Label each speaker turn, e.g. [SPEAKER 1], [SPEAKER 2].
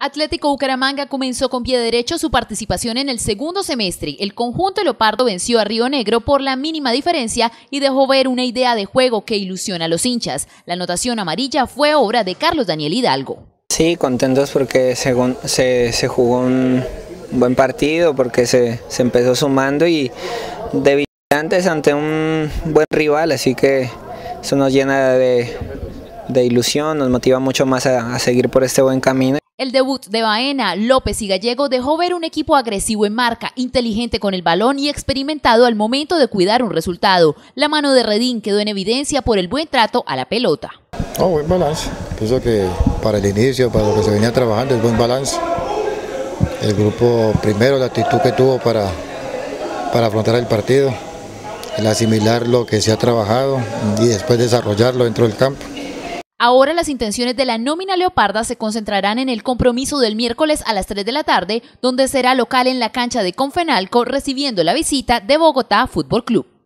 [SPEAKER 1] Atlético Bucaramanga comenzó con pie derecho su participación en el segundo semestre. El conjunto Leopardo venció a Río Negro por la mínima diferencia y dejó ver una idea de juego que ilusiona a los hinchas. La anotación amarilla fue obra de Carlos Daniel Hidalgo.
[SPEAKER 2] Sí, contentos porque según, se, jugó un buen partido, porque se, empezó sumando y de visitantes ante un buen rival, así que eso nos llena de, ilusión, nos motiva mucho más a seguir por este buen camino.
[SPEAKER 1] El debut de Baena, López y Gallego dejó ver un equipo agresivo en marca, inteligente con el balón y experimentado al momento de cuidar un resultado. La mano de Redín quedó en evidencia por el buen trato a la pelota.
[SPEAKER 3] Oh, buen balance. Pienso que para el inicio, para lo que se venía trabajando, es buen balance. El grupo primero, la actitud que tuvo para, para afrontar el partido, el asimilar lo que se ha trabajado y después desarrollarlo dentro del campo.
[SPEAKER 1] Ahora las intenciones de la nómina Leoparda se concentrarán en el compromiso del miércoles a las 3 de la tarde, donde será local en la cancha de Confenalco recibiendo la visita de Bogotá Fútbol Club.